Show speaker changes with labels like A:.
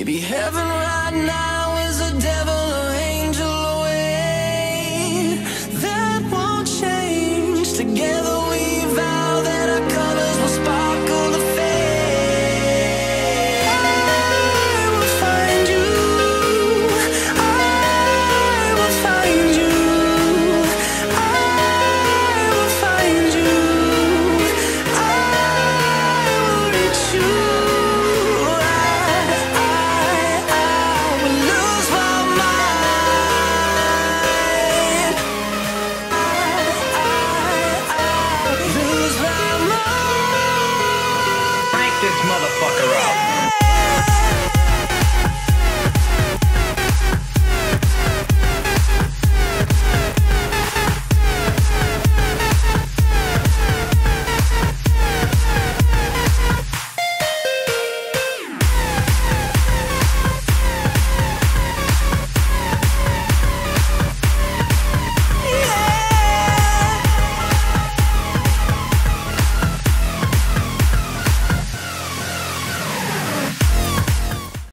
A: Maybe heaven right now is a devil
B: this motherfucker out.